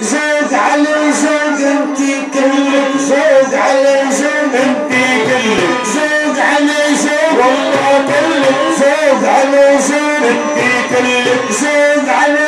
زيد علي زيد انت كلك زيد علي زيد انت كلك زيد علي زيد والله كلك زيد علي زيد انت كلك زيد علي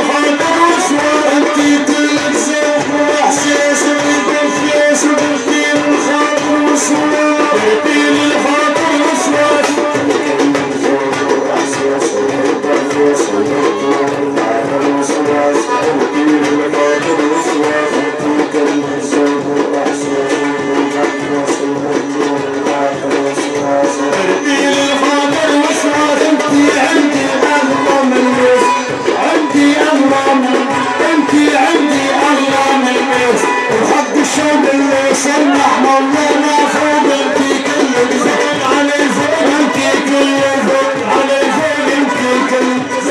الحب الرشوة انتي كلك سحر وحشاش Thank you.